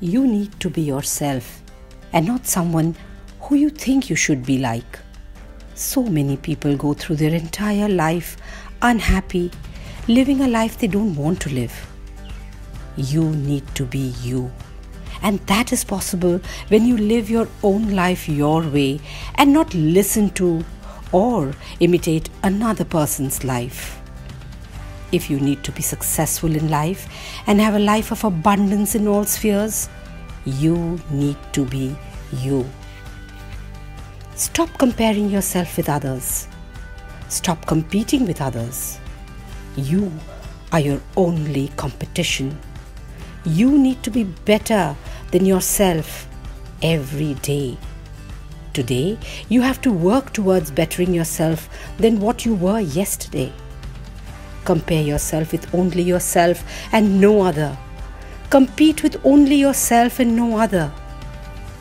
You need to be yourself and not someone who you think you should be like. So many people go through their entire life unhappy, living a life they don't want to live. You need to be you. And that is possible when you live your own life your way and not listen to or imitate another person's life. If you need to be successful in life and have a life of abundance in all spheres, you need to be you. Stop comparing yourself with others. Stop competing with others. You are your only competition. You need to be better than yourself every day. Today, you have to work towards bettering yourself than what you were yesterday. Compare yourself with only yourself and no other. Compete with only yourself and no other.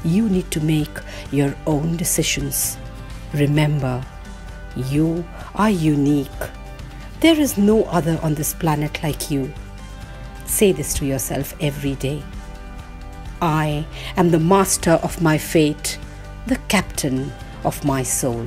You need to make your own decisions. Remember, you are unique. There is no other on this planet like you. Say this to yourself every day. I am the master of my fate, the captain of my soul.